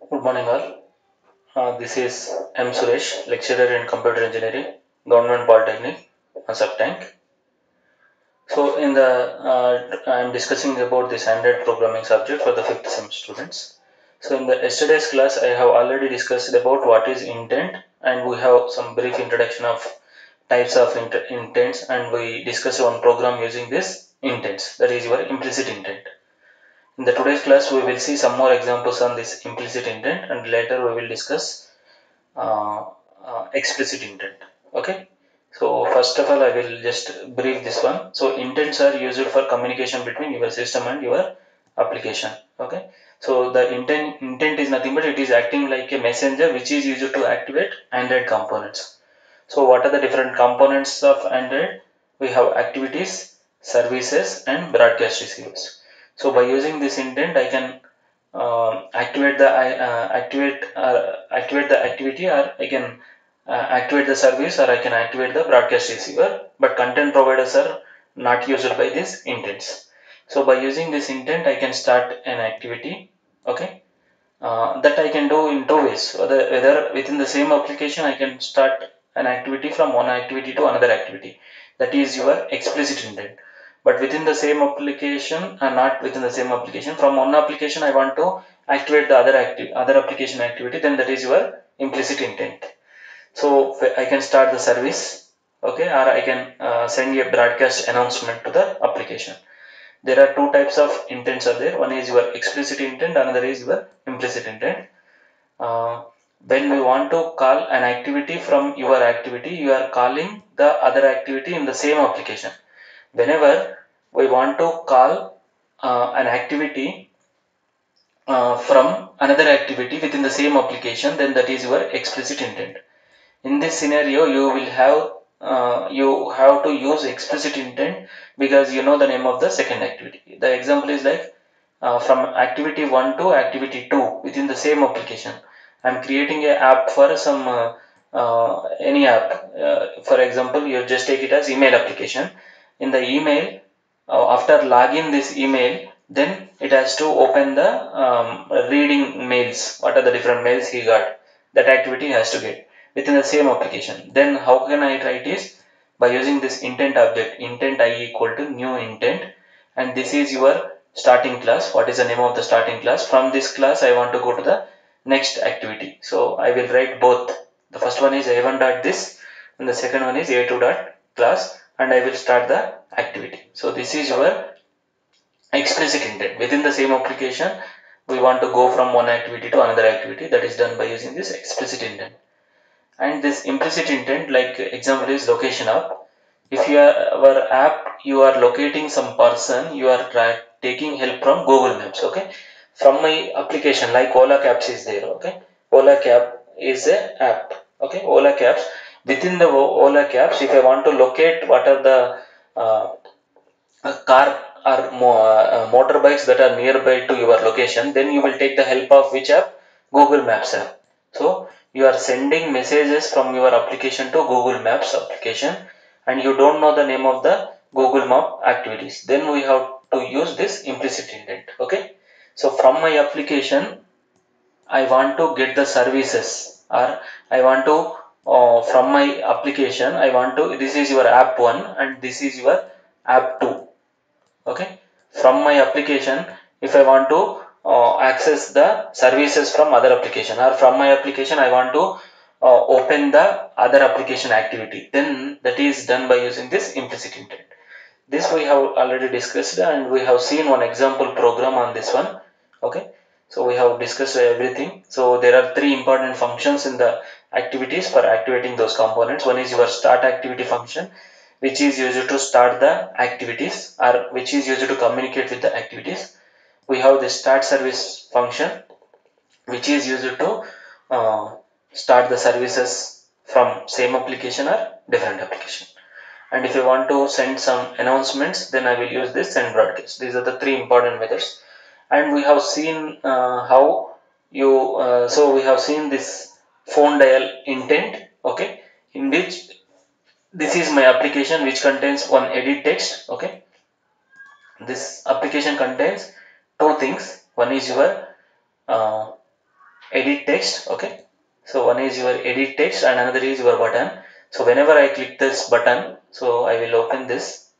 Good morning, all. Uh, this is M. Suresh, lecturer in computer engineering, Government Polytechnic, Subtank. So, in the uh, I am discussing about the Android programming subject for the fifth sem students. So, in the yesterday's class, I have already discussed about what is intent, and we have some brief introduction of types of int- intents, and we discussed one program using this intents, that is your implicit intent. In the today's class, we will see some more examples on this implicit intent, and later we will discuss uh, uh, explicit intent. Okay. So first of all, I will just brief this one. So intents are used for communication between your system and your application. Okay. So the intent intent is nothing but it is acting like a messenger which is used to activate Android components. So what are the different components of Android? We have activities, services, and broadcast receivers. So by using this intent, I can uh, activate the uh, activate uh, activate the activity, or I can uh, activate the service, or I can activate the broadcast receiver. But content providers are not used by these intents. So by using this intent, I can start an activity. Okay, uh, that I can do in two ways. Whether, whether within the same application, I can start an activity from one activity to another activity. That is your explicit intent. But within the same application, and uh, not within the same application, from one application I want to activate the other active other application activity, then that is your implicit intent. So I can start the service, okay, or I can uh, send a broadcast announcement to the application. There are two types of intents are there. One is your explicit intent another is your implicit intent. Uh, when we want to call an activity from your activity you are calling the other activity in the same application. Whenever we want to call uh, an activity uh, from another activity within the same application then that is your explicit intent. In this scenario you will have uh, you have to use explicit intent because you know the name of the second activity. The example is like uh, from activity 1 to activity 2 within the same application. I'm creating an app for some uh, uh any app. For example you just take it as email application. In the email uh, after login this email then it has to open the um, reading mails what are the different mails he got that activity has to get within the same application. Then how can I write is by using this intent object intent i equal to new intent and this is your starting class. What is the name of the starting class? From this class I want to go to the next activity. So I will write both. The first one is a1 dot this and the second one is a2 dot class and I will start the activity. So this is your explicit intent. Within the same application we want to go from one activity to another activity that is done by using this explicit intent. And this implicit intent like example is location app. If you are our app you are locating some person you are taking help from google maps okay? From my application like ola cabs is there okay? Ola cab is a app okay? Ola cabs within the ola cabs if i want to locate what are the uh, car or uh, motorbikes that are nearby to your location then you will take the help of which app google maps app so you are sending messages from your application to Google Maps application and you don't know the name of the Google Map activities. Then we have to use this implicit intent. Okay. So from my application, I want to get the services or I want to uh, from my application, I want to this is your app 1 and this is your app 2. Okay. From my application, if I want to uh, access the services from other application or from my application I want to uh, open the other application activity then that is done by using this implicit intent. This we have already discussed and we have seen one example program on this one. Okay. So we have discussed everything. So there are three important functions in the activities for activating those components. One is your start activity function which is used to start the activities or which is used to communicate with the activities. We have the start service function which is used to uh, start the services from same application or different application. And if you want to send some announcements then I will use this send broadcast. These are the three important methods. And we have seen uh, how you uh, so we have seen this phone dial intent okay in which this is my application which contains one edit text okay. This application contains two things. One is your uh, edit text okay. So one is your edit text and another is your button. So whenever I click this button so I will open this.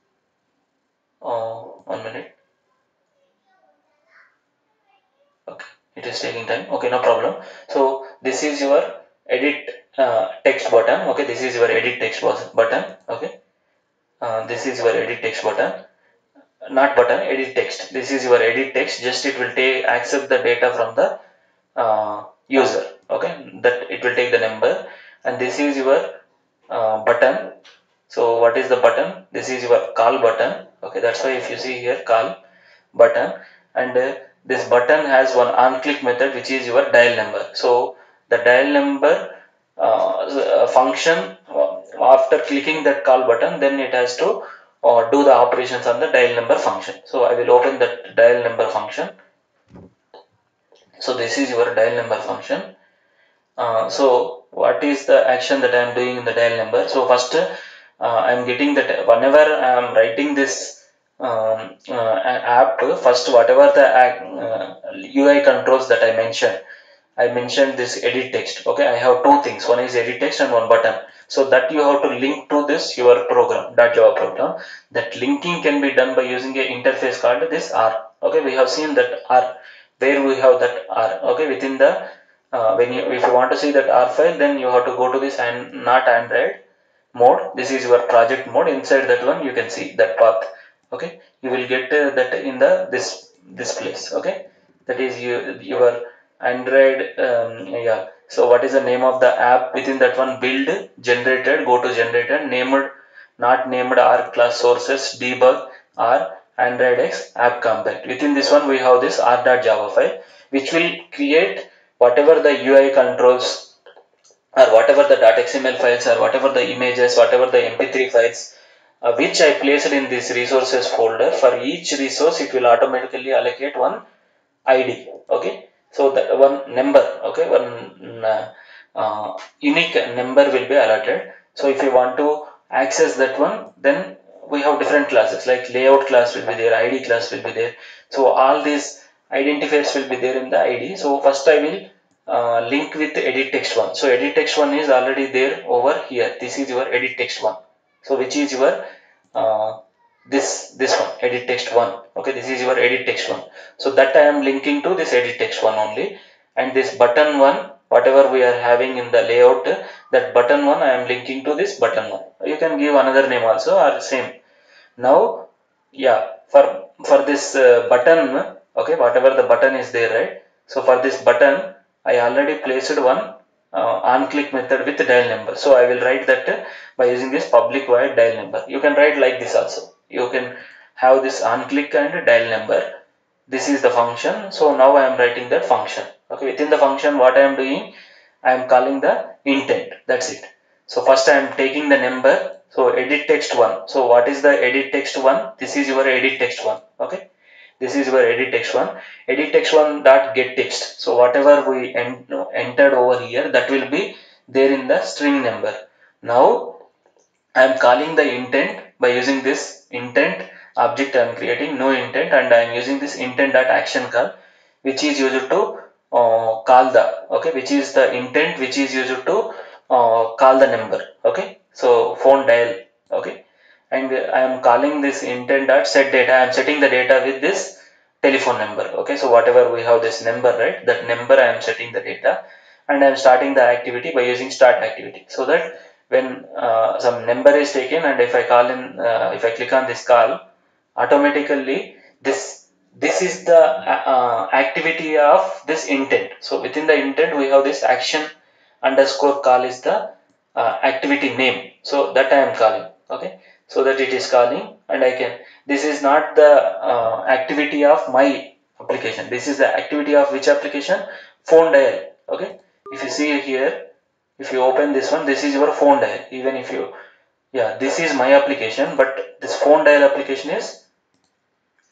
Oh, one minute. Okay it is taking time. Okay no problem. So this is your edit uh, text button okay? This is your edit text button okay? Uh, this is your edit text button. Not button edit text. This is your edit text. Just it will take accept the data from the uh, user okay? That it will take the number. And this is your uh, button. So what is the button? This is your call button okay? That's why if you see here call button. And uh, this button has one on click method which is your dial number. So the dial number uh, function after clicking that call button then it has to uh, do the operations on the dial number function. So i will open that dial number function. So this is your dial number function. Uh, so what is the action that i am doing in the dial number? So first uh, i am getting that whenever i am writing this um, uh, app first whatever the ui uh, controls that i mentioned I mentioned this edit text. Okay, I have two things. One is edit text and one button. So that you have to link to this your program, that Java program. That linking can be done by using a interface called this R. Okay, we have seen that R where we have that R. Okay, within the uh, when you if you want to see that R file, then you have to go to this and not Android mode. This is your project mode. Inside that one, you can see that path. Okay, you will get uh, that in the this this place. Okay, that is you, your android um, yeah. So what is the name of the app within that one build generated go to generated named not named r class sources debug R android x appcompat within this one we have this r.java file which will create whatever the ui controls or whatever the .xml files or whatever the images whatever the mp3 files uh, which i placed in this resources folder. For each resource it will automatically allocate one id okay so the one number okay one uh, uh, unique number will be allotted. So if you want to access that one then we have different classes like layout class will be there id class will be there. So all these identifiers will be there in the id so first i will uh, link with edit text one. So edit text one is already there over here. This is your edit text one. So which is your uh, this this one edit text one. Okay this is your edit text one. So that i am linking to this edit text one only. And this button one whatever we are having in the layout that button one i am linking to this button one. You can give another name also or same. Now yeah for for this uh, button okay whatever the button is there right? So for this button i already placed one uh, on click method with dial number. So i will write that by using this public void dial number. You can write like this also you can have this on click and dial number. This is the function. So now i am writing that function. Okay within the function what i am doing i am calling the intent. That's it. So first i am taking the number. So edit text one. So what is the edit text one? This is your edit text one. Okay? This is your edit text one. Edit text one dot get text. So whatever we en entered over here that will be there in the string number. Now i am calling the intent by using this intent object I am creating no intent and I am using this intent dot action call which is used to uh, call the okay which is the intent which is used to uh, call the number okay? So phone dial okay? And I am calling this intent dot set data. I am setting the data with this telephone number okay? So whatever we have this number right? That number I am setting the data. And I am starting the activity by using start activity. So that when uh, some number is taken and if I call in uh, if I click on this call automatically this this is the uh, activity of this intent. So within the intent we have this action underscore call is the uh, activity name. So that I am calling okay? So that it is calling and I can this is not the uh, activity of my application. This is the activity of which application? Phone dial okay? If you see here if you open this one this is your phone dial even if you yeah this is my application but this phone dial application is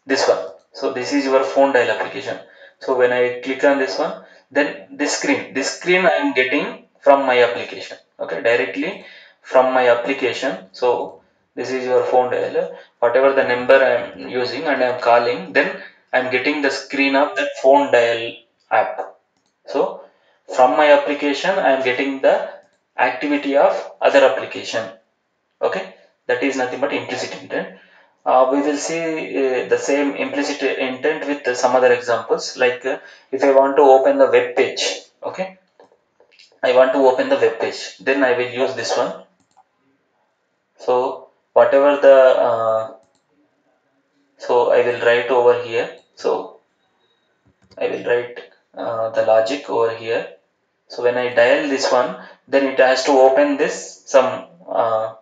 this one. So this is your phone dial application. So when i click on this one then this screen this screen i am getting from my application okay directly from my application. So this is your phone dial whatever the number i am using and i am calling then i am getting the screen of that phone dial app. So from my application I am getting the activity of other application. Okay? That is nothing but implicit intent. Uh, we will see uh, the same implicit intent with some other examples. Like uh, if I want to open the web page okay? I want to open the web page then I will use this one. So whatever the uh, so I will write over here. So I will write uh, the logic over here so when I dial this one then it has to open this some uh,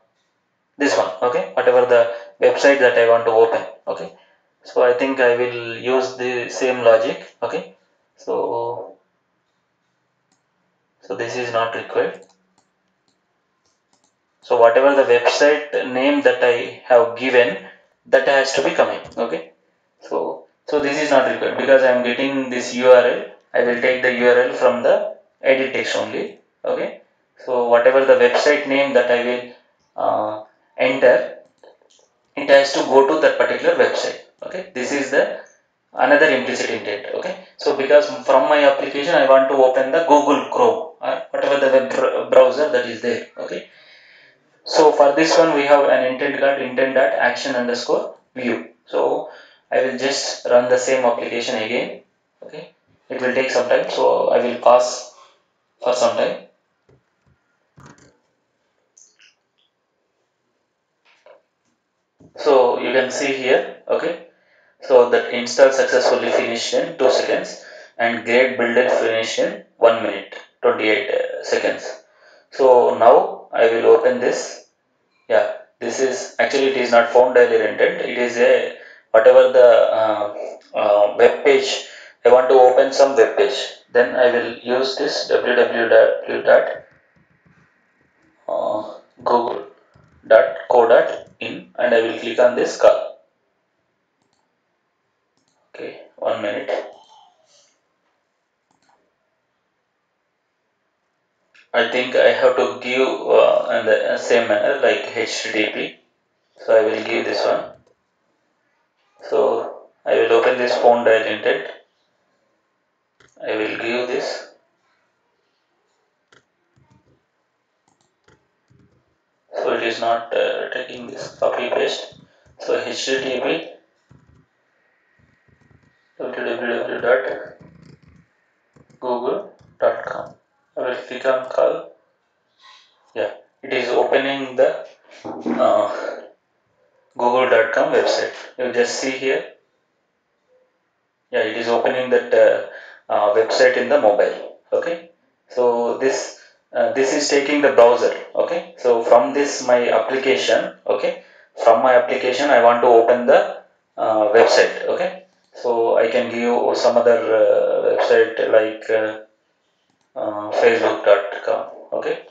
this one okay? Whatever the website that I want to open okay? So I think I will use the same logic okay? So so this is not required. So whatever the website name that I have given that has to be coming okay? So so this is not required because I am getting this URL I will take the URL from the edit text only okay? So whatever the website name that I will uh, enter it has to go to that particular website okay? This is the another implicit intent okay? So because from my application I want to open the Google Chrome or whatever the web browser that is there okay? So for this one we have an intent called intent dot action underscore view. So I will just run the same application again okay? It will take some time so I will pause for some time. So you can see here okay? So that install successfully finished in 2 seconds and get builded finished in 1 minute 28 uh, seconds. So now I will open this. Yeah this is actually it is not phone dialer intent it is a whatever the uh, uh, web page. I want to open some web page then I will use this www uh, and I will click on this call. Okay one minute. I think I have to give uh, in the same manner like HTTP so I will give this one. So I will open this phone dial intent I will give this so it is not uh, taking this copy paste. So http www.google.com I will click on call. Yeah it is opening the uh, google.com website. You just see here. Yeah it is opening that uh, uh, website in the mobile okay? So this uh, this is taking the browser okay? So from this my application okay? From my application I want to open the uh, website okay? So I can give some other uh, website like uh, uh, facebook.com okay?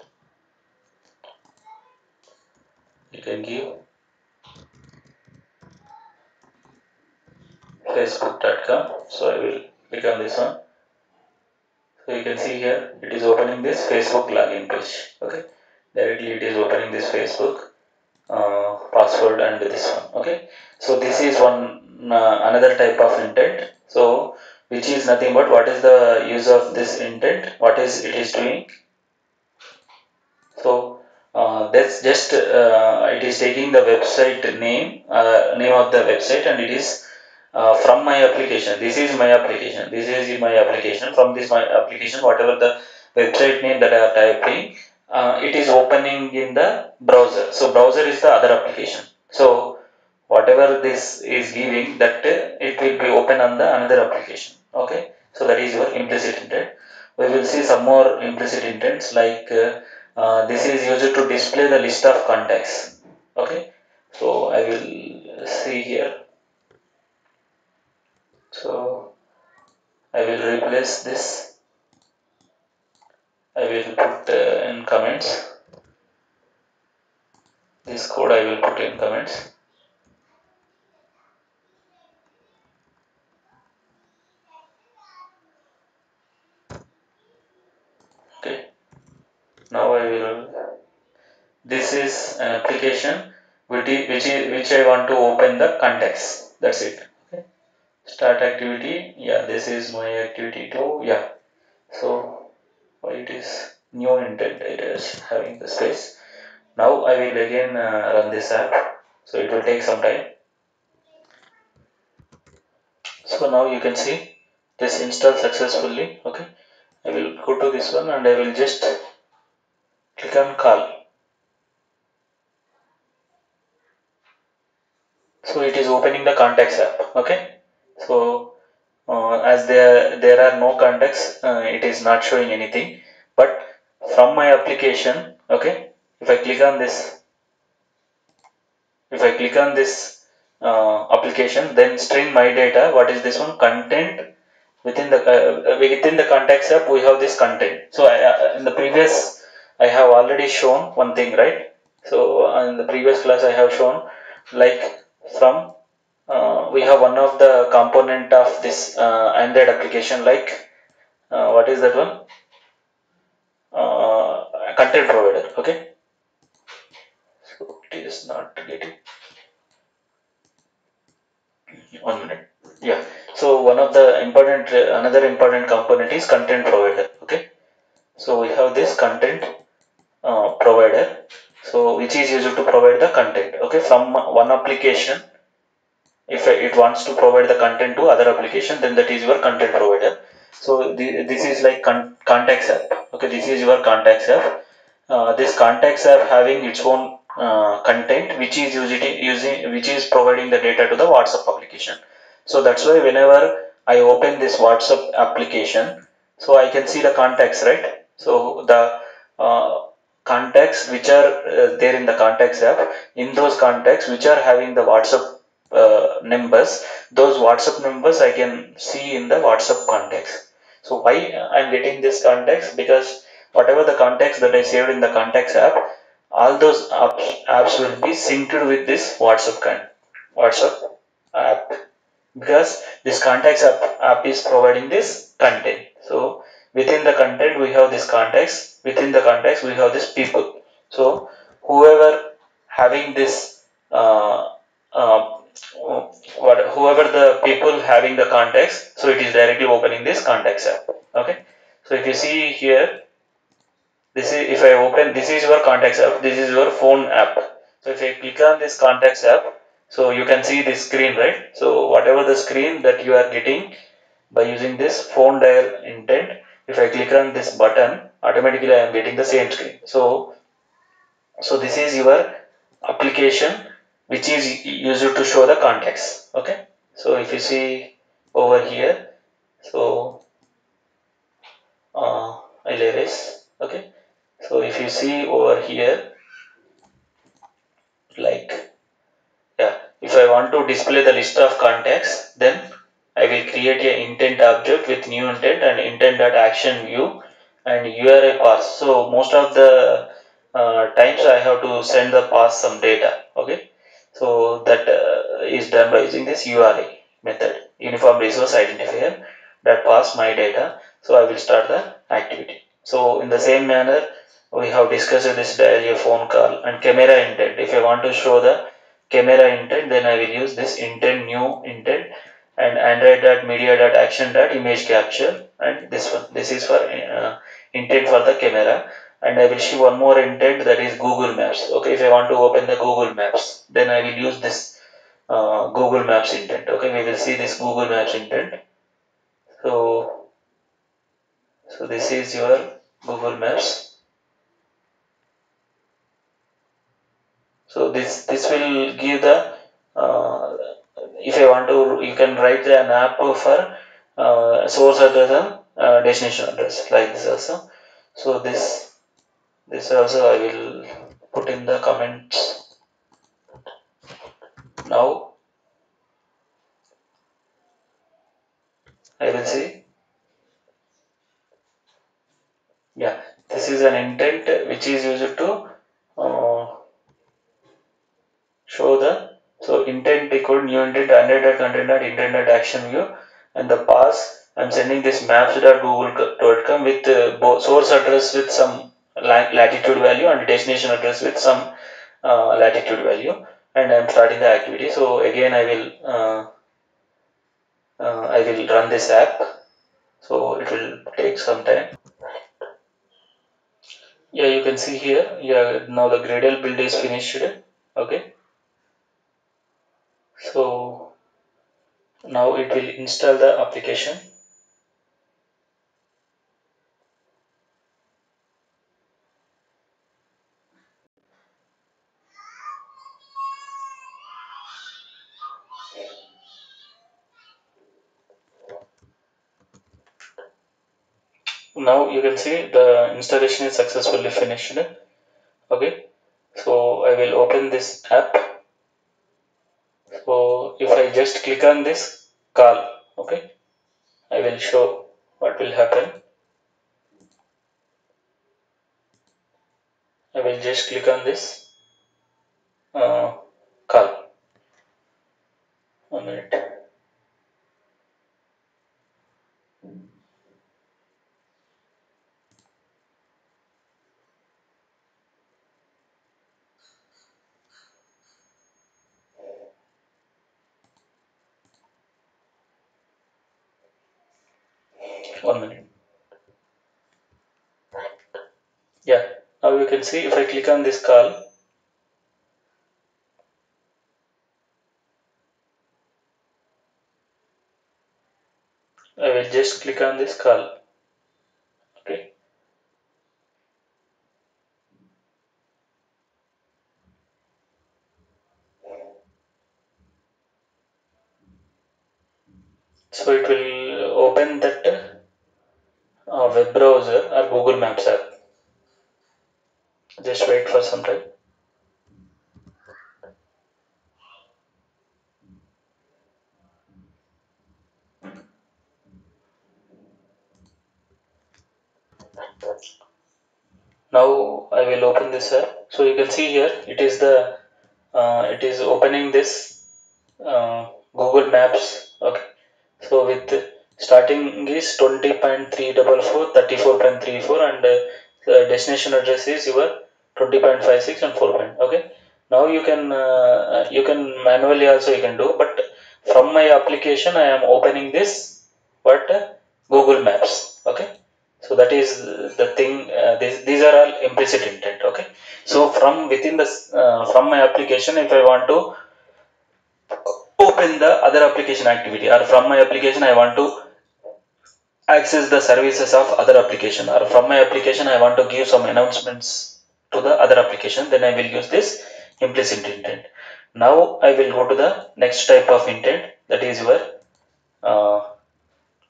You can give facebook.com so I will click on this one so you can see here it is opening this Facebook login page okay? Directly it is opening this Facebook uh, password and this one okay? So this is one uh, another type of intent. So which is nothing but what is the use of this intent? What is it is doing? So uh, that's just uh, it is taking the website name uh, name of the website and it is uh, from my application. This is my application. This is my application. From this my application whatever the website name that I are typing uh, it is opening in the browser. So browser is the other application. So whatever this is giving that it will be open on the another application. Okay? So that is your implicit intent. We will see some more implicit intents like uh, uh, this is used to display the list of contacts. Okay? So I will see here so I will replace this. I will put uh, in comments. This code I will put in comments. Okay. Now I will this is an application which which which I want to open the context. That's it start activity. Yeah this is my activity too. Yeah. So it is new intent? It is having the space. Now I will again uh, run this app. So it will take some time. So now you can see this install successfully. Okay. I will go to this one and I will just click on call. So it is opening the contacts app. Okay so uh, as there there are no contacts uh, it is not showing anything. But from my application okay if I click on this if I click on this uh, application then string my data what is this one? Content within the uh, within the contacts app we have this content. So I, uh, in the previous I have already shown one thing right? So uh, in the previous class I have shown like from uh, we have one of the component of this uh, Android application like uh, what is that one? Uh, content provider okay? So it is not getting one minute. Yeah. So one of the important another important component is content provider okay? So we have this content uh, provider. So which is used to provide the content okay? From one application if it wants to provide the content to other application then that is your content provider. So the, this is like con contacts app. Okay this is your contacts app. Uh, this contacts app having its own uh, content which is using, which is providing the data to the whatsapp application. So that's why whenever i open this whatsapp application so i can see the contacts right? So the uh, contacts which are uh, there in the contacts app in those contacts which are having the whatsapp uh, numbers those whatsapp numbers i can see in the whatsapp contacts so why i'm getting this contacts because whatever the contacts that i saved in the contacts app all those apps, apps will be synced with this whatsapp kind whatsapp app. Because this contacts app, app is providing this content. So within the content we have this contacts within the context we have this people. So whoever having this uh, uh, what, whoever the people having the context so it is directly opening this contacts app. Okay? So if you see here this is if I open this is your contacts app this is your phone app. So if I click on this contacts app so you can see this screen right? So whatever the screen that you are getting by using this phone dial intent if I click on this button automatically I am getting the same screen. So so this is your application which is used to show the contacts okay? So if you see over here so uh, I'll erase okay? So if you see over here like yeah if I want to display the list of contacts then I will create a intent object with new intent and intent.action view and URI pass so most of the uh, times I have to send the pass some data okay so that uh, is done by using this URI method uniform resource identifier that pass my data. So I will start the activity. So in the same manner we have discussed this dial phone call and camera intent. If I want to show the camera intent then I will use this intent new intent and android.media.action.image capture and this one. This is for uh, intent for the camera and I will show one more intent that is Google Maps. Okay if I want to open the Google Maps then I will use this uh, Google Maps intent. Okay we will see this Google Maps intent. So so this is your Google Maps. So this this will give the uh, if I want to you can write an app for uh, source address and uh, destination address like this also. So this this also I will put in the comments. Now I will see. Yeah this is an intent which is used to uh, show the so intent equal new intent android content intent action view and the pass. I'm sending this maps.google.com with uh, source address with some latitude value and destination address with some uh, latitude value. And I'm starting the activity. So again I will uh, uh, I will run this app. So it will take some time. Yeah you can see here. Yeah now the gradle build is finished. Okay. So now it will install the application now you can see the installation is successfully finished. Okay? So I will open this app. So if I just click on this call. Okay? I will show what will happen. I will just click on this. Uh, call. One minute one minute. Yeah. Now you can see if I click on this call I will just click on this call okay so it will open that uh, web browser or Google Maps app just wait for some time now I will open this app so you can see here it is the uh, it is opening this uh, Google Maps okay so with starting is 20.344 34.34 and uh, destination address is your 20.56 and 4. Point, okay now you can uh, you can manually also you can do but from my application I am opening this what Google Maps okay so that is the thing uh, these, these are all implicit intent okay so from within the uh, from my application if I want to open the other application activity or from my application I want to access the services of other application. Or from my application I want to give some announcements to the other application. Then I will use this implicit intent. Now I will go to the next type of intent. That is your uh,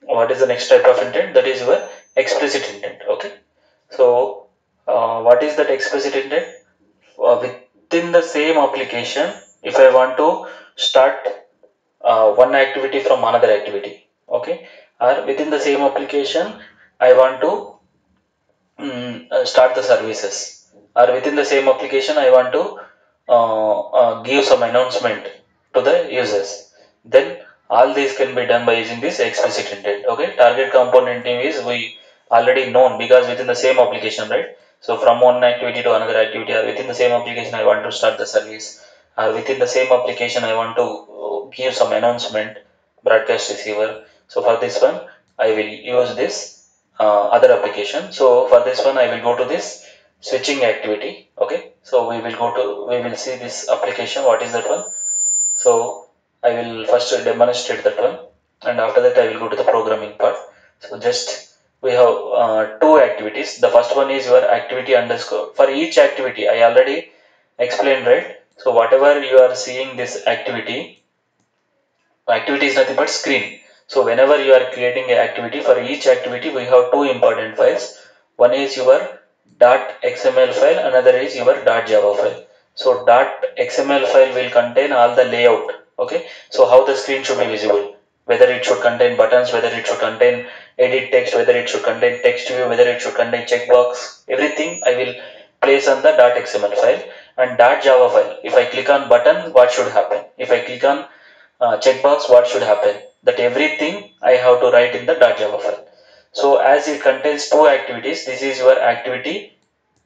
what is the next type of intent? That is your explicit intent. Okay? So uh, what is that explicit intent? Uh, within the same application if I want to start uh, one activity from another activity. Okay or within the same application I want to um, start the services. Or within the same application I want to uh, uh, give some announcement to the users. Then all these can be done by using this explicit intent okay? Target component name is we already known because within the same application right? So from one activity to another activity or within the same application I want to start the service. Or within the same application I want to give some announcement broadcast receiver so for this one I will use this uh, other application. So for this one I will go to this switching activity. Okay? So we will go to we will see this application. What is that one? So I will first demonstrate that one. And after that I will go to the programming part. So just we have uh, two activities. The first one is your activity underscore for each activity I already explained right? So whatever you are seeing this activity activity is nothing but screen so whenever you are creating an activity for each activity we have two important files. One is your .xml file another is your .java file. So .xml file will contain all the layout okay? So how the screen should be visible. Whether it should contain buttons whether it should contain edit text whether it should contain text view whether it should contain checkbox everything I will place on the .xml file. And .java file if I click on button what should happen? If I click on uh, checkbox what should happen that everything I have to write in the .java file. So as it contains two activities this is your activity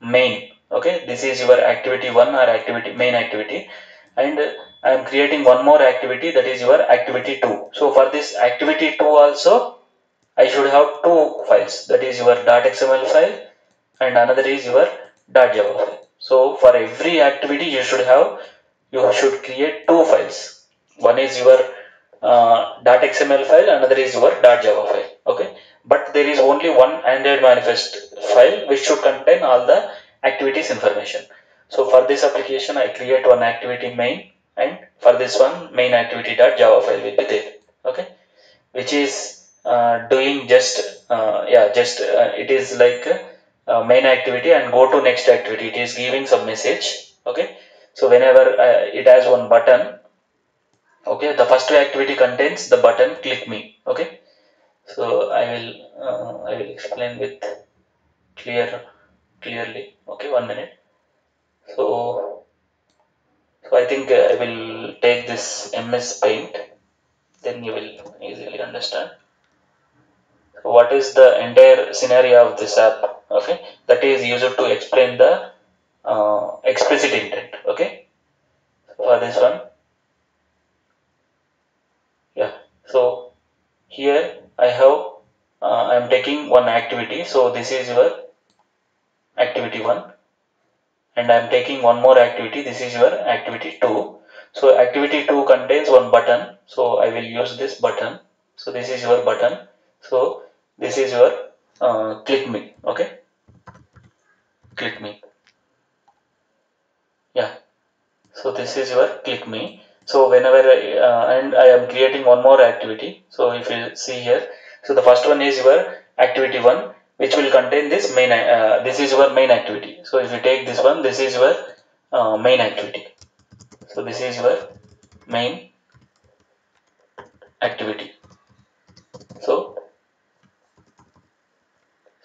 main okay? This is your activity one or activity main activity. And I am creating one more activity that is your activity 2 so for this activity 2 also I should have two files. That is your .xml file and another is your java file. So for every activity you should have you should create two files. One is your uh, .xml file another is your. dot .java file okay? But there is only one android manifest file which should contain all the activities information. So for this application i create one activity main and for this one main activity dot .java file will be there okay? Which is uh, doing just uh, yeah just uh, it is like uh, main activity and go to next activity. It is giving some message okay? So whenever uh, it has one button okay the first activity contains the button click me. Okay so i will uh, i will explain with clear clearly. Okay one minute. So so i think uh, i will take this ms paint. Then you will easily understand. So what is the entire scenario of this app? Okay that is used to explain the uh, explicit intent. Okay for this one yeah so here I have uh, I am taking one activity. So this is your activity 1 and I am taking one more activity. This is your activity 2 so activity 2 contains one button. So I will use this button. So this is your button. So this is your uh, click me. Okay? Click me. Yeah. So this is your click me so whenever I, uh, and I am creating one more activity. So if you see here so the first one is your activity one which will contain this main uh, this is your main activity. So if you take this one this is your uh, main activity. So this is your main activity. So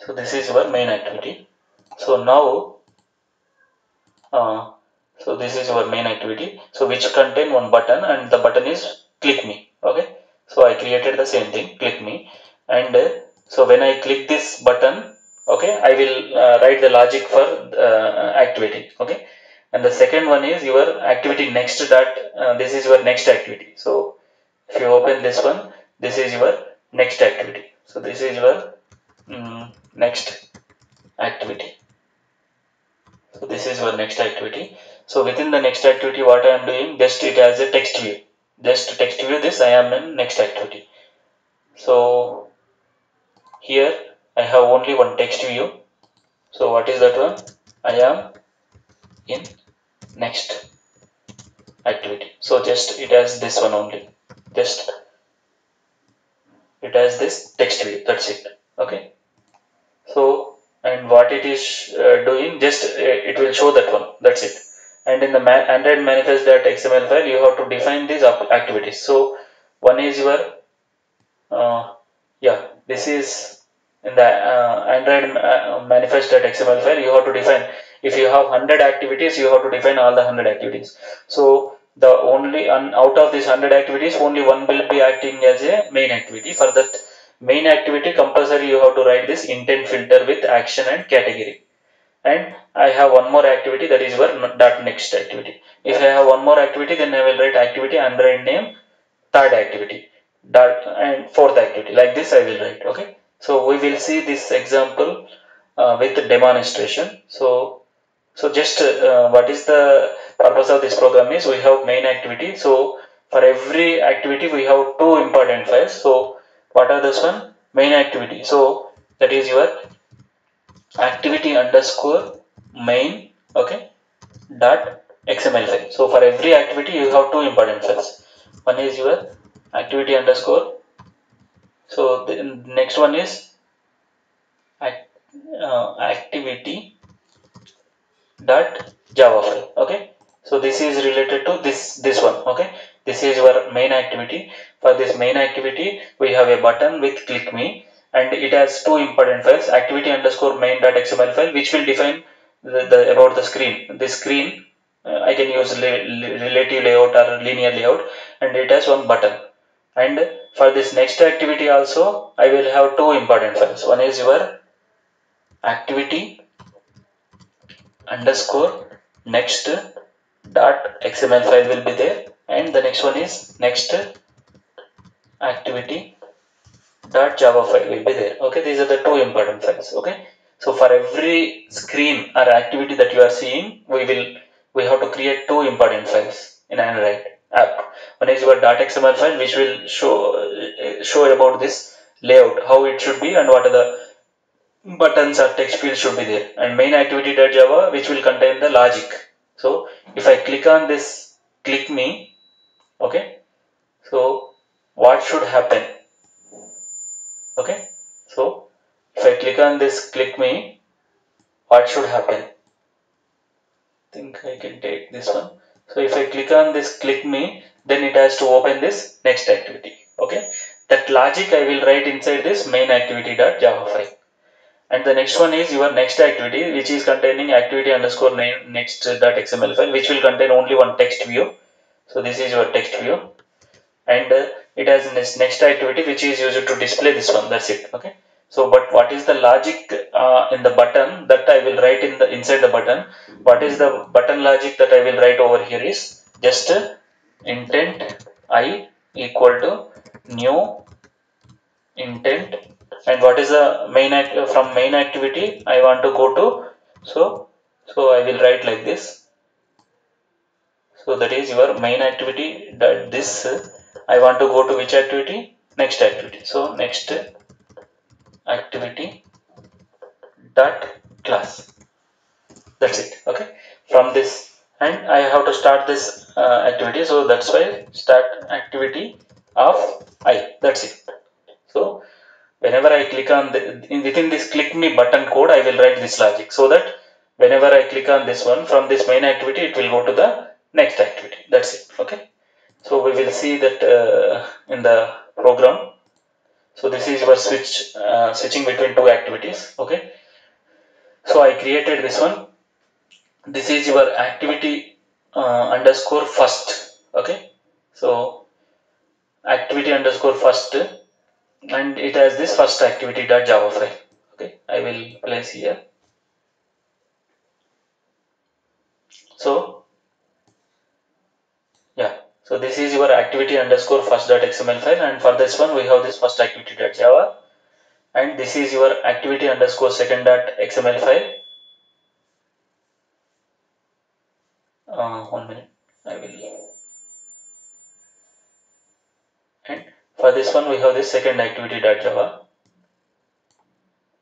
so this is your main activity. So now uh, so this is our main activity. So which contain one button and the button is click me. Okay? So i created the same thing click me. And uh, so when i click this button okay i will uh, write the logic for uh, activity. Okay? And the second one is your activity next dot uh, this is your next activity. So if you open this one this is your next activity. So this is your um, next activity. So this is your next activity so within the next activity what I am doing just it as a text view. Just text view this I am in next activity. So here I have only one text view. So what is that one? I am in next activity. So just it has this one only. Just it has this text view that's it. Okay? So and what it is uh, doing just uh, it will show that one that's it and in the android manifest.xml file you have to define these activities. So one is your uh, yeah this is in the uh, android uh, manifest.xml file you have to define. If you have 100 activities you have to define all the 100 activities. So the only um, out of these 100 activities only one will be acting as a main activity. For that main activity compulsory you have to write this intent filter with action and category and I have one more activity that is your dot next activity. If I have one more activity then I will write activity under name third activity dot and fourth activity like this I will write okay. So we will see this example uh, with demonstration. So so just uh, what is the purpose of this program is we have main activity. So for every activity we have two important files. So what are this one main activity. So that is your activity underscore main okay dot xml file so for every activity you have two important files one is your activity underscore. So the next one is uh, activity dot java file okay? So this is related to this this one okay? This is your main activity. For this main activity we have a button with click me and it has two important files activity underscore main.xml file which will define the, the about the screen. This screen uh, I can use relative layout or linear layout and it has one button. And for this next activity also I will have two important files. One is your activity underscore next dot xml file will be there. And the next one is next activity dot java file will be there. Okay these are the two important files okay? So for every screen or activity that you are seeing, we will we have to create two important files in Android app. One is your .xml file which will show uh, show about this layout, how it should be and what are the buttons or text fields should be there. And main activity.java which will contain the logic. So if I click on this click me okay? So what should happen okay? So if I click on this click me what should happen? I think I can take this one. So if I click on this click me then it has to open this next activity. Okay? That logic I will write inside this main activity.java file. And the next one is your next activity which is containing activity underscore next.xml file which will contain only one text view. So this is your text view. And uh, it has this next activity which is used to display this one that's it okay? So but what is the logic uh, in the button that I will write in the inside the button? What is the button logic that I will write over here is just intent i equal to new intent. And what is the main act from main activity I want to go to so so I will write like this. So that is your main activity that this I want to go to which activity? Next activity. So next activity dot class. That's it. Okay? From this and I have to start this uh, activity. So that's why start activity of I. That's it. So whenever I click on the, within this click me button code, I will write this logic. So that whenever I click on this one from this main activity, it will go to the next activity. That's it. Okay. So we will see that uh, in the program. So this is your switch uh, switching between two activities. Okay. So I created this one. This is your activity uh, underscore first. Okay. So activity underscore first and it has this first activity dot java file okay i will place here so so this is your activity underscore first.xml file and for this one we have this first activity.java and this is your activity underscore second.xml file. Uh, one minute. I will. And for this one we have this second activity.java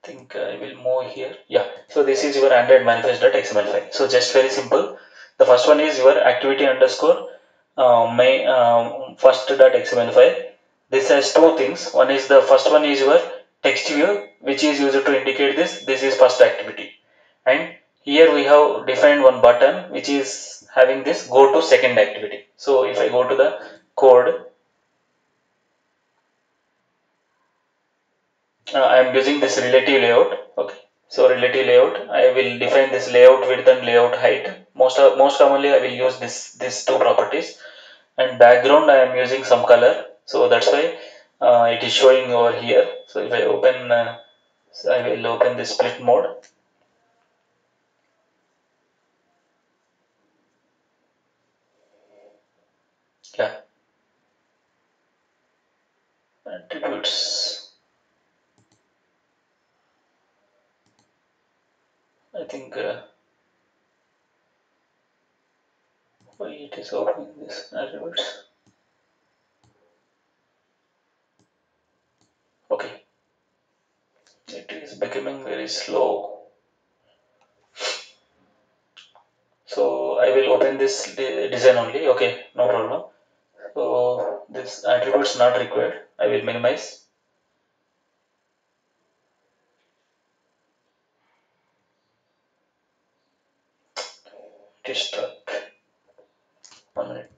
I think I will move here. Yeah. So this is your android manifest.xml file. So just very simple. The first one is your activity underscore uh, my um, first.xml file. This has two things. One is the first one is your text view which is used to indicate this. This is first activity. And here we have defined one button which is having this go to second activity. So if I go to the code uh, I am using this relative layout. Okay. So relative layout I will define this layout width and layout height. Most most commonly I will use this these two properties and background I am using some color. So that's why uh, it is showing over here. So if I open uh, so I will open the split mode. Yeah. Attributes. I think uh, is opening this attributes. Okay, it is becoming very slow. So I will open this design only. Okay, no problem. So this attributes not required. I will minimize. it is stuck one minute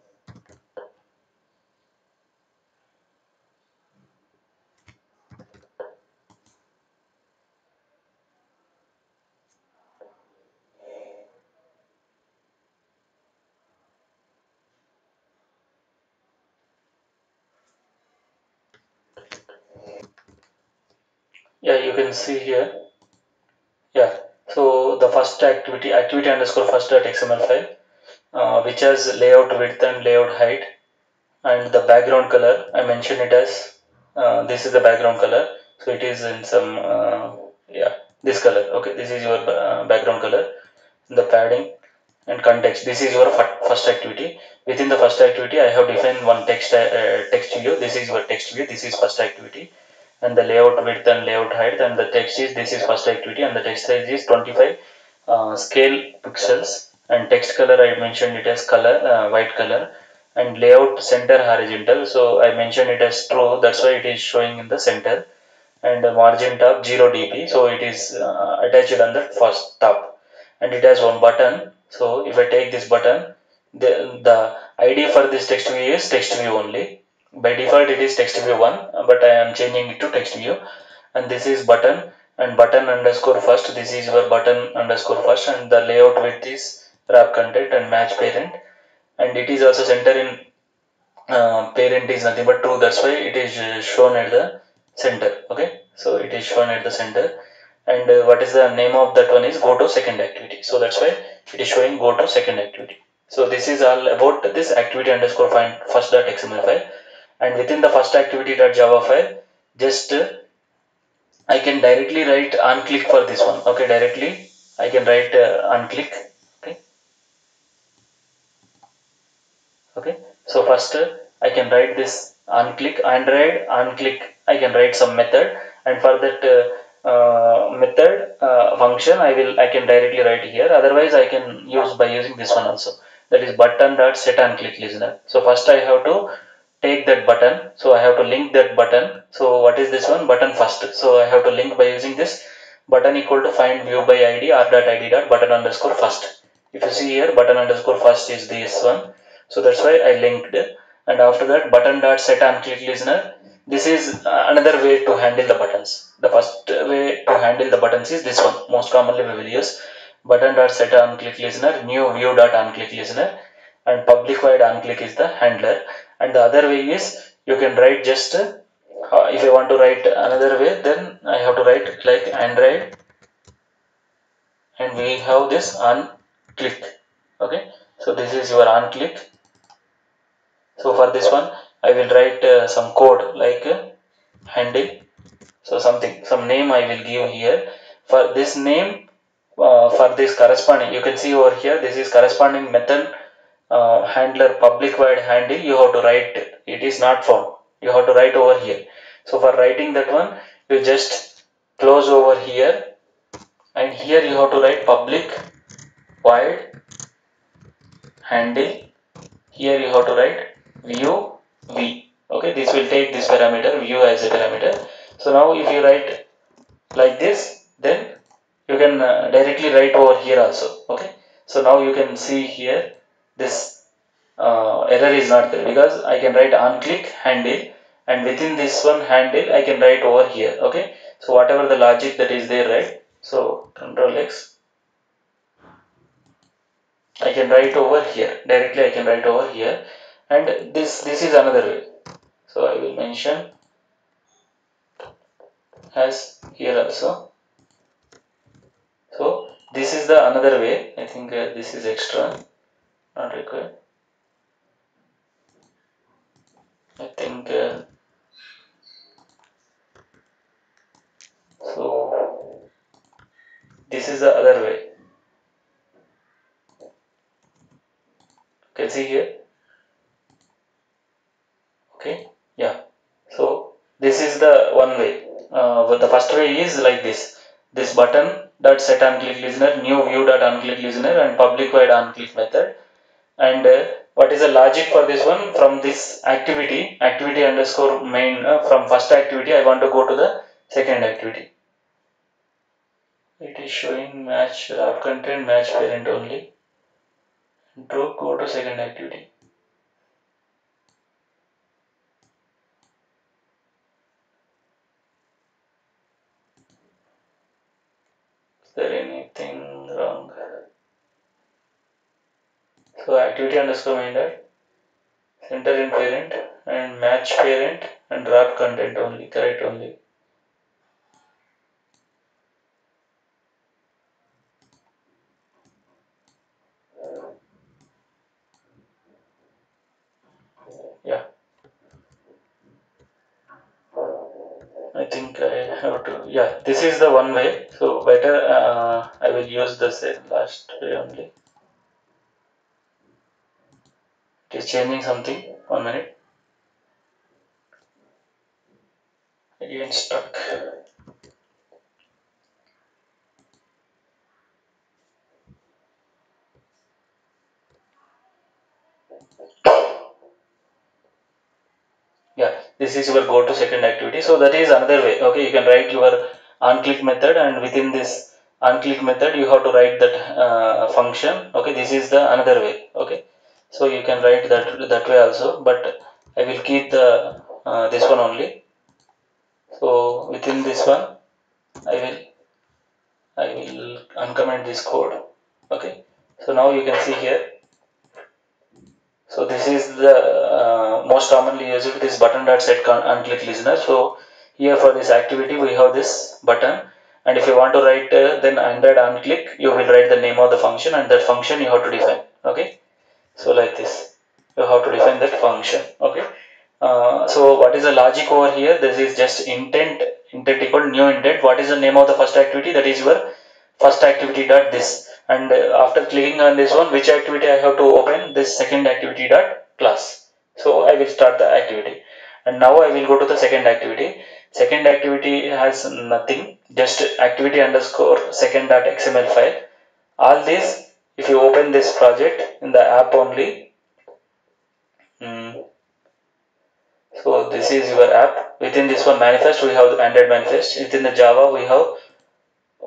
yeah you can see here. Yeah so the first activity activity underscore first xml file uh, which has layout width and layout height and the background color. I mentioned it as uh, this is the background color. So it is in some uh, yeah this color. Okay this is your uh, background color the padding and context. This is your first activity. Within the first activity i have defined one text uh, text view. This is your text view. This is first activity and the layout width and layout height and the text is this is first activity and the text size is 25 uh, scale pixels. And text color I mentioned it as color uh, white color. And layout center horizontal so I mentioned it as true that's why it is showing in the center. And the margin top 0 dp so it is uh, attached on the first top. And it has one button so if I take this button the, the ID for this text view is text view only by default it is text view 1 but I am changing it to text view. And this is button and button underscore first. This is your button underscore first and the layout width is wrap content and match parent. And it is also center in uh, parent is nothing but true. That's why it is shown at the center okay? So it is shown at the center. And uh, what is the name of that one is go to second activity. So that's why it is showing go to second activity. So this is all about this activity underscore find first.xml file and within the first activity.java file just uh, I can directly write on click for this one. Okay directly I can write uh, on click okay? Okay so first uh, I can write this on click android on click I can write some method. And for that uh, uh, method uh, function I will I can directly write here. Otherwise I can use by using this one also. That is button dot set on click listener. So first I have to take that button. So I have to link that button. So what is this one? Button first. So I have to link by using this. Button equal to find view by id r dot id dot button underscore first. If you see here button underscore first is this one. So that's why I linked. And after that button dot set on click listener. This is uh, another way to handle the buttons. The first way to handle the buttons is this one. Most commonly we will use button dot set on click listener new view dot on click listener and public void on click is the handler and the other way is you can write just uh, if I want to write another way then I have to write like android. And we have this on click okay? So this is your on click. So for this one I will write uh, some code like uh, handle. So something some name I will give here. For this name uh, for this corresponding you can see over here this is corresponding method uh, handler public void handle you have to write. It is not found. You have to write over here. So for writing that one you just close over here. And here you have to write public void handle. Here you have to write view v. Okay this will take this parameter view as a parameter. So now if you write like this then you can uh, directly write over here also. Okay so now you can see here this uh, error is not there. Because I can write on click handle and within this one handle I can write over here okay? So whatever the logic that is there right? So control X. I can write over here. Directly I can write over here. And this this is another way. So I will mention as here also. So this is the another way. I think uh, this is extra not required I think uh, so this is the other way. Can see here? Okay yeah. So this is the one way. Uh, the first way is like this. This button dot set on click listener new view dot on click listener and public void on click method and uh, what is the logic for this one? From this activity activity underscore main uh, from first activity I want to go to the second activity. It is showing match wrap content match parent only. To go to second activity. Is there anything wrong so activity underscore main dot center in parent and match parent and wrap content only correct only. Yeah. I think I have to yeah this is the one way. So better uh, I will use this last way only it is changing something one minute. Again stuck. Yeah this is your go to second activity. So that is another way. Okay you can write your on click method and within this on click method you have to write that uh, function. Okay this is the another way. Okay so you can write that that way also but i will keep the uh, this one only so within this one i will i will uncomment this code okay so now you can see here so this is the uh, most commonly used this button dot set on click listener. So here for this activity we have this button and if you want to write uh, then under on click you will write the name of the function and that function you have to define. Okay. So like this you have to define that function. Okay. Uh, so what is the logic over here? This is just intent intent equal new intent. What is the name of the first activity? That is your first activity dot this and uh, after clicking on this one which activity I have to open this second activity dot class so I will start the activity and now I will go to the second activity second activity has nothing just activity underscore second dot xml file all this if you open this project in the app only mm, so this is your app within this one manifest we have the android manifest within the java we have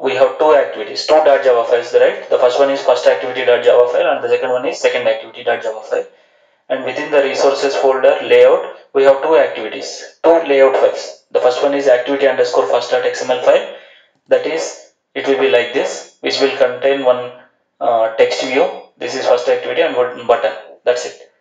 we have two activities, two .java files, right? The first one is first activity.java file and the second one is second activity.java file. And within the resources folder layout, we have two activities, two layout files. The first one is activity underscore first.xml file. That is, it will be like this, which will contain one uh, text view. This is first activity and button. That's it.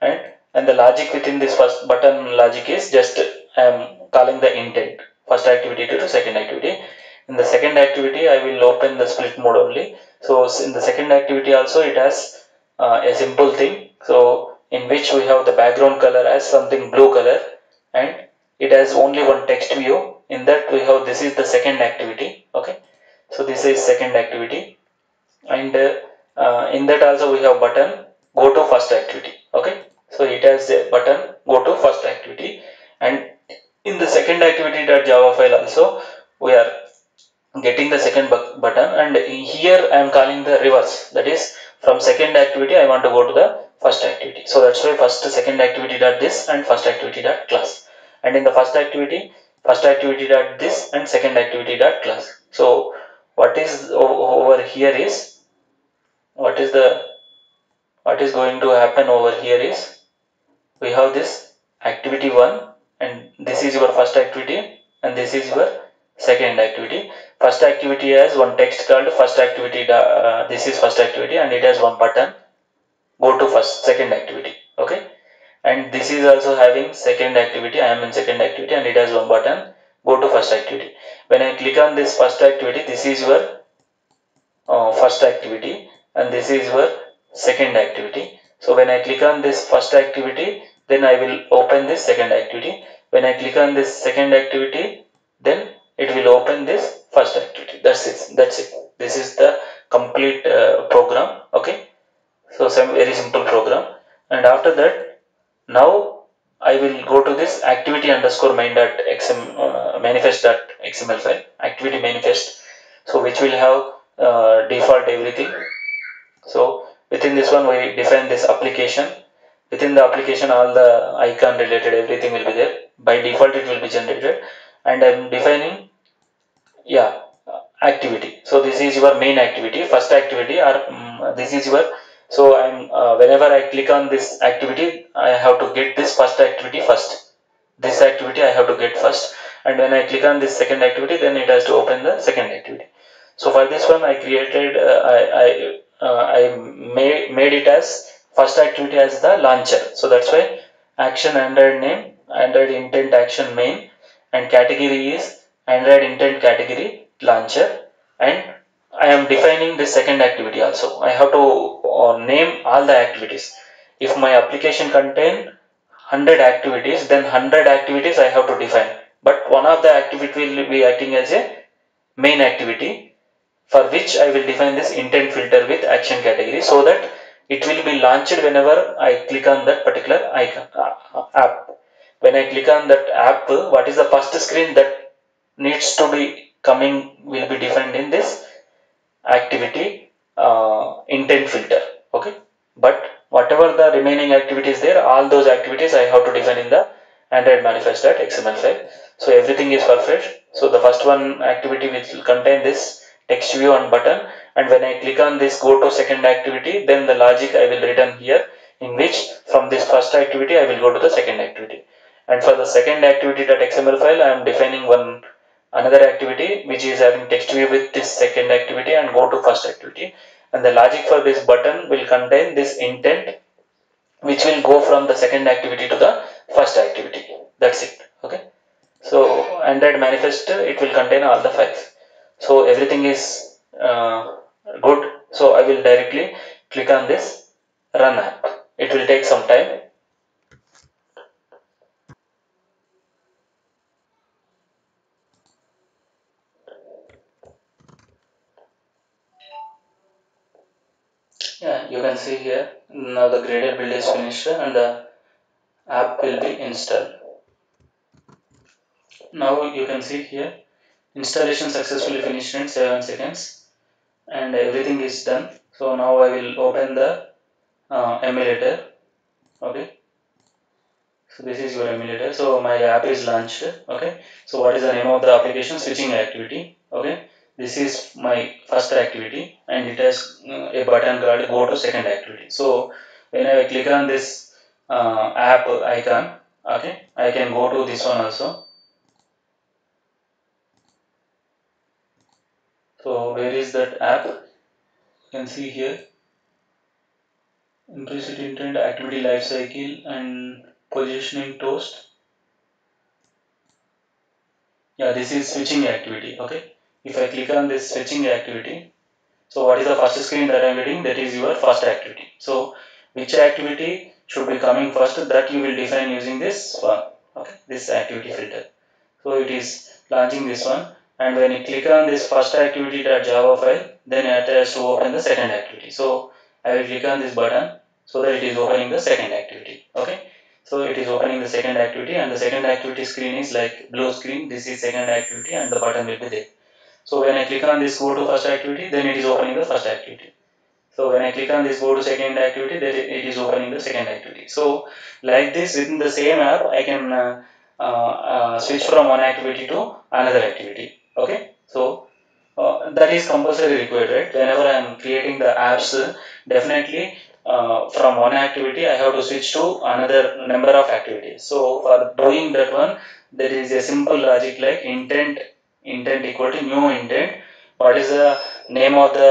And and the logic within this first button logic is just I am calling the intent. First activity to the second activity. In the second activity I will open the split mode only. So in the second activity also it has uh, a simple thing. So in which we have the background color as something blue color. And it has only one text view. In that we have this is the second activity. Okay? So this is second activity and uh, in that also we have button go to first activity. Okay? So it has a button go to first activity. And in the second activity.java file also we are getting the second button. And here I am calling the reverse. That is from second activity I want to go to the first activity. So that's why first second activity dot this and first activity dot class. And in the first activity first activity dot this and second activity dot class. So what is over here is what is the what is going to happen over here is we have this activity 1 and this is your first activity and this is your second activity. First activity has one text called first activity uh, this is first activity and it has one button. Go to first second activity okay? And this is also having second activity i am in second activity and it has one button. Go to first activity. When i click on this first activity this is your uh, first activity and this is your second activity. So when i click on this first activity then i will open this second activity. When i click on this second activity then it will open this first activity. That's it. That's it. This is the complete uh, program. Okay? So some very simple program. And after that now I will go to this activity underscore main dot xm uh, manifest dot xml file. Activity manifest. So which will have uh, default everything so within this one we define this application. Within the application all the icon related everything will be there. By default it will be generated. And I'm defining yeah activity. So this is your main activity. First activity or um, this is your so I'm uh, whenever I click on this activity I have to get this first activity first. This activity I have to get first. And when I click on this second activity then it has to open the second activity. So for this one I created uh, I, I, I made, made it as first activity as the launcher so that's why action android name android intent action main and category is Android intent category launcher and I am defining the second activity also. I have to uh, name all the activities. If my application contain 100 activities then 100 activities I have to define but one of the activity will be acting as a main activity for which I will define this intent filter with action category so that it will be launched whenever I click on that particular icon uh, app. When I click on that app, what is the first screen that needs to be coming will be defined in this activity uh, intent filter. Okay, but whatever the remaining activities there, all those activities I have to define in the Android manifest.xml file. So everything is perfect. So the first one activity which will contain this text view and button. And when I click on this go to second activity then the logic I will return here in which from this first activity I will go to the second activity. And for the second activity.xml file I am defining one another activity which is having text view with this second activity and go to first activity. And the logic for this button will contain this intent which will go from the second activity to the first activity. That's it. Okay? So android manifest it will contain all the files so everything is uh, good. So I will directly click on this run app. It will take some time. Yeah you can see here. Now the gradle build is finished and the app will be installed. Now you can see here installation successfully finished in 7 seconds and everything is done. So now I will open the uh, emulator. Okay? So this is your emulator. So my app is launched. Okay? So what is the name of the application? Switching activity. Okay? This is my first activity and it has uh, a button called go to second activity. So when I click on this uh, app icon okay? I can go to this one also so where is that app? You can see here. Implicit intent activity lifecycle and positioning toast. Yeah this is switching activity okay? If I click on this switching activity so what is the first screen that I'm getting that is your first activity. So which activity should be coming first that you will define using this one okay? This activity filter. So it is launching this one and when you click on this first activity.java file then it has to open the second activity. So I will click on this button so that it is opening the second activity. Okay? So it is opening the second activity and the second activity screen is like blue screen. This is second activity and the button will be there. So when I click on this go to first activity then it is opening the first activity. So when I click on this go to second activity then it is opening the second activity. So like this within the same app I can uh, uh, switch from one activity to another activity okay so uh, that is compulsory required right whenever I am creating the apps definitely uh, from one activity I have to switch to another number of activities. So for doing that one, there is a simple logic like intent intent equal to new intent. What is the name of the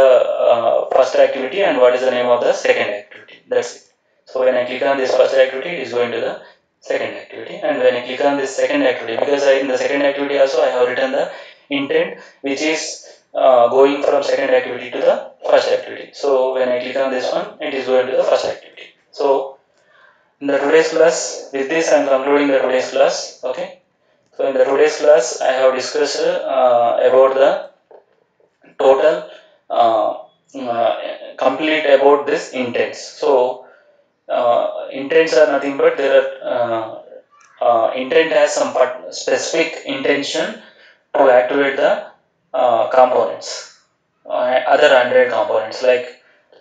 uh, first activity and what is the name of the second activity? That's it. So when I click on this first activity, it is going to the second activity and when I click on this second activity because I, in the second activity also I have written the intent which is uh, going from second activity to the first activity. So when I click on this one, it is going to the first activity. So in the today's class, with this I am concluding the today's class. Okay. So in the today's class, I have discussed uh, about the total uh, uh complete about this intents. So uh, intents are nothing but there are uh, intent has some specific intention to activate the uh, components, uh, other Android components like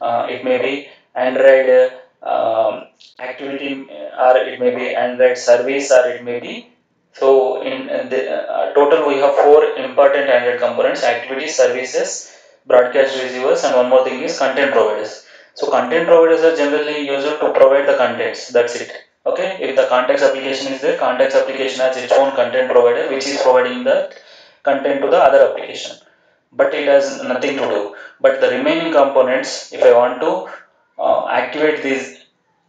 uh, it may be Android um, activity or it may be Android service or it may be so in the uh, total we have four important Android components activity services broadcast receivers and one more thing is content providers. So content providers are generally used to provide the contents that's it okay? If the contacts application is there contacts application has its own content provider which is providing the content to the other application. But it has nothing to do. But the remaining components if I want to uh, activate these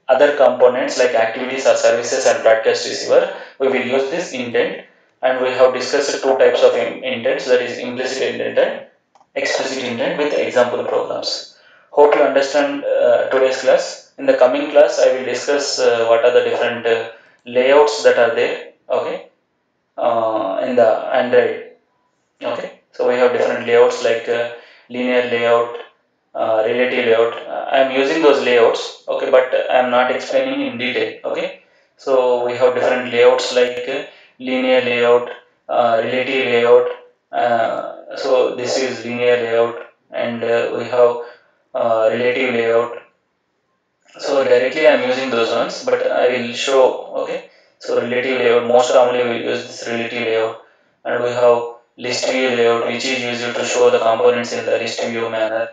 other components like activities or services and broadcast receiver we will use this intent and we have discussed two types of intents that is implicit intent and explicit intent with example programs. Hope you understand uh, today's class. In the coming class I will discuss uh, what are the different uh, layouts that are there. Okay? Uh, in the Android. Okay, so we have different layouts like uh, linear layout, uh, relative layout. I am using those layouts. Okay, but I am not explaining in detail. Okay, so we have different layouts like uh, linear layout, uh, relative layout. Uh, so this is linear layout, and uh, we have uh, relative layout so directly I'm using those ones but I will show okay so relative layout most commonly we use this relative layout and we have list view layout which is used to show the components in the list view manner.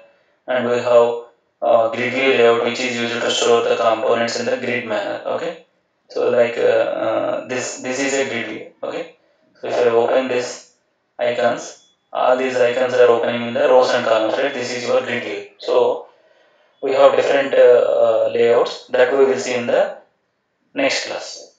And we have uh, grid view layout which is used to show the components in the grid manner okay? So like uh, uh, this this is a grid view okay? So if I open this icons all these icons are opening in the rows and columns right? This is your grid view. So we have different uh, uh, layouts that we will see in the next class